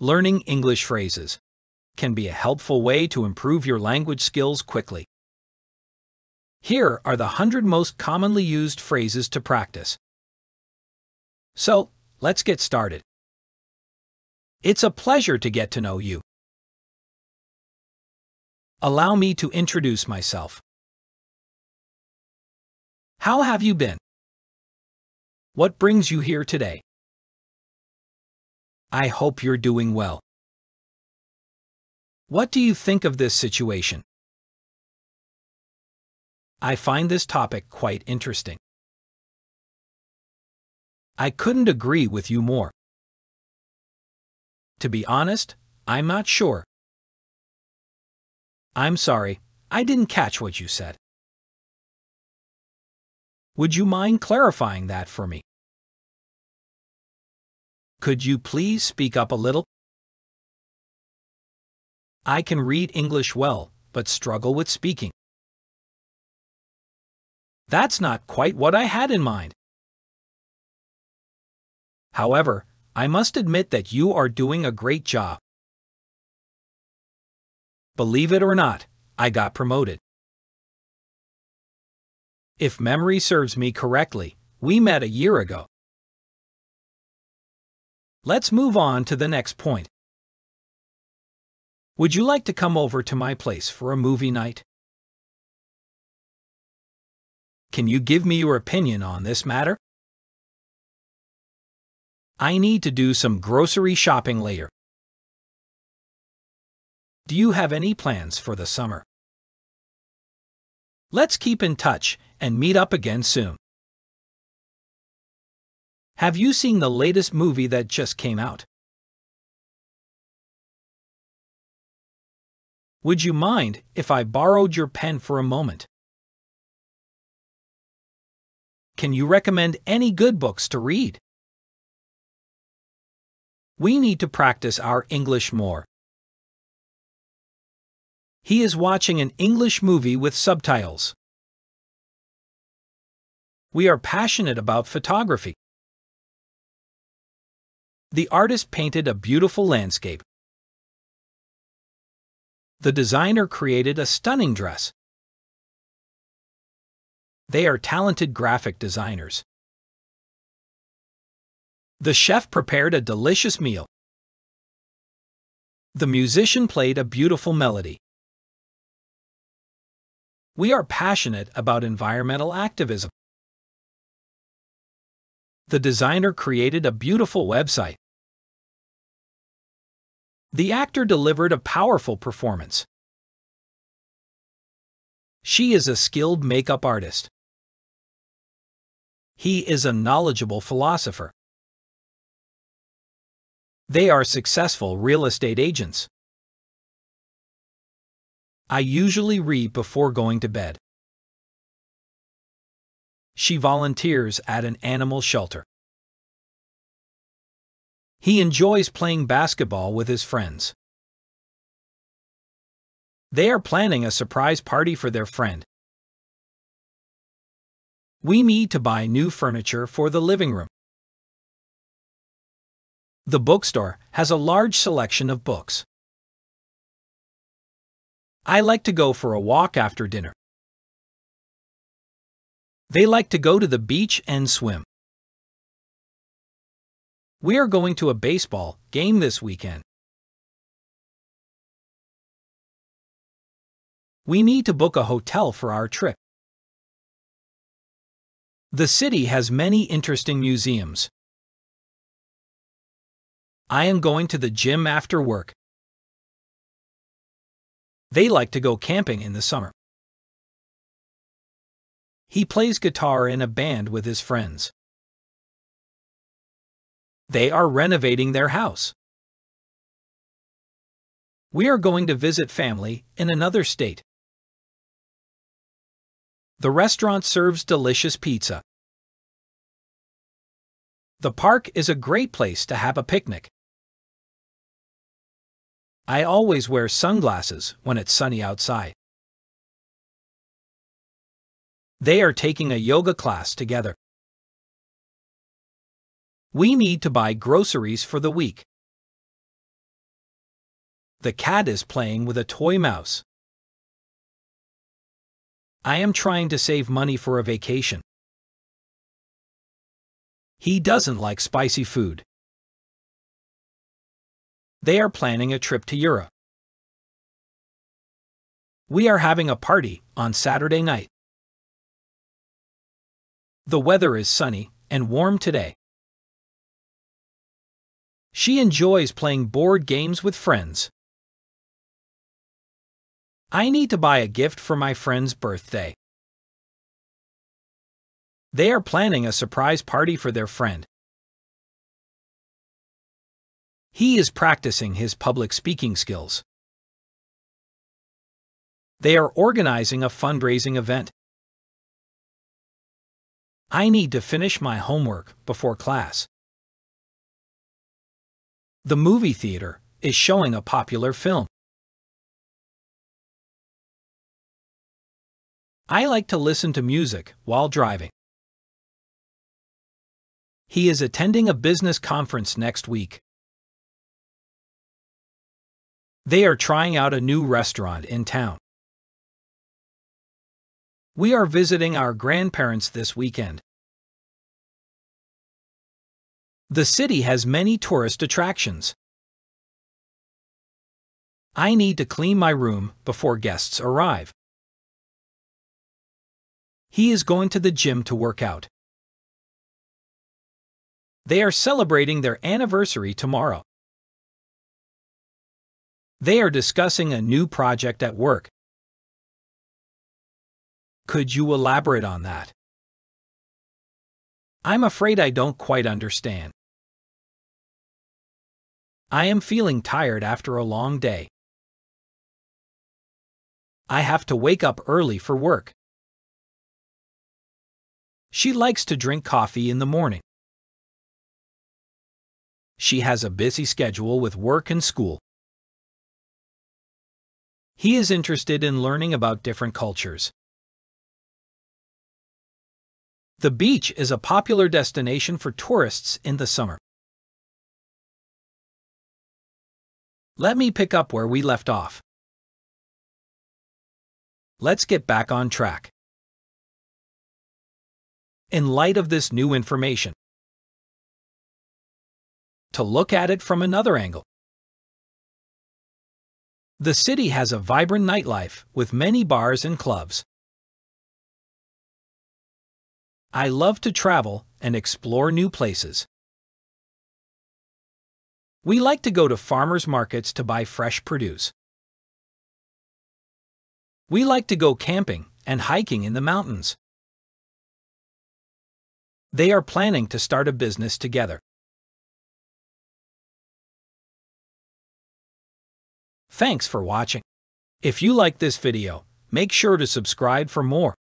Learning English phrases can be a helpful way to improve your language skills quickly. Here are the 100 most commonly used phrases to practice. So, let's get started. It's a pleasure to get to know you. Allow me to introduce myself. How have you been? What brings you here today? I hope you're doing well. What do you think of this situation? I find this topic quite interesting. I couldn't agree with you more. To be honest, I'm not sure. I'm sorry, I didn't catch what you said. Would you mind clarifying that for me? Could you please speak up a little? I can read English well, but struggle with speaking. That's not quite what I had in mind. However, I must admit that you are doing a great job. Believe it or not, I got promoted. If memory serves me correctly, we met a year ago. Let's move on to the next point. Would you like to come over to my place for a movie night? Can you give me your opinion on this matter? I need to do some grocery shopping later. Do you have any plans for the summer? Let's keep in touch and meet up again soon. Have you seen the latest movie that just came out? Would you mind if I borrowed your pen for a moment? Can you recommend any good books to read? We need to practice our English more. He is watching an English movie with subtitles. We are passionate about photography. The artist painted a beautiful landscape. The designer created a stunning dress. They are talented graphic designers. The chef prepared a delicious meal. The musician played a beautiful melody. We are passionate about environmental activism. The designer created a beautiful website. The actor delivered a powerful performance. She is a skilled makeup artist. He is a knowledgeable philosopher. They are successful real estate agents. I usually read before going to bed. She volunteers at an animal shelter. He enjoys playing basketball with his friends. They are planning a surprise party for their friend. We need to buy new furniture for the living room. The bookstore has a large selection of books. I like to go for a walk after dinner. They like to go to the beach and swim. We are going to a baseball game this weekend. We need to book a hotel for our trip. The city has many interesting museums. I am going to the gym after work. They like to go camping in the summer. He plays guitar in a band with his friends. They are renovating their house. We are going to visit family in another state. The restaurant serves delicious pizza. The park is a great place to have a picnic. I always wear sunglasses when it's sunny outside. They are taking a yoga class together. We need to buy groceries for the week. The cat is playing with a toy mouse. I am trying to save money for a vacation. He doesn't like spicy food. They are planning a trip to Europe. We are having a party on Saturday night. The weather is sunny and warm today. She enjoys playing board games with friends. I need to buy a gift for my friend's birthday. They are planning a surprise party for their friend. He is practicing his public speaking skills. They are organizing a fundraising event. I need to finish my homework before class. The movie theater is showing a popular film. I like to listen to music while driving. He is attending a business conference next week. They are trying out a new restaurant in town. We are visiting our grandparents this weekend. The city has many tourist attractions. I need to clean my room before guests arrive. He is going to the gym to work out. They are celebrating their anniversary tomorrow. They are discussing a new project at work. Could you elaborate on that? I'm afraid I don't quite understand. I am feeling tired after a long day. I have to wake up early for work. She likes to drink coffee in the morning. She has a busy schedule with work and school. He is interested in learning about different cultures. The beach is a popular destination for tourists in the summer. Let me pick up where we left off. Let's get back on track. In light of this new information, to look at it from another angle. The city has a vibrant nightlife with many bars and clubs. I love to travel and explore new places. We like to go to farmers markets to buy fresh produce. We like to go camping and hiking in the mountains. They are planning to start a business together. Thanks for watching. If you like this video, make sure to subscribe for more.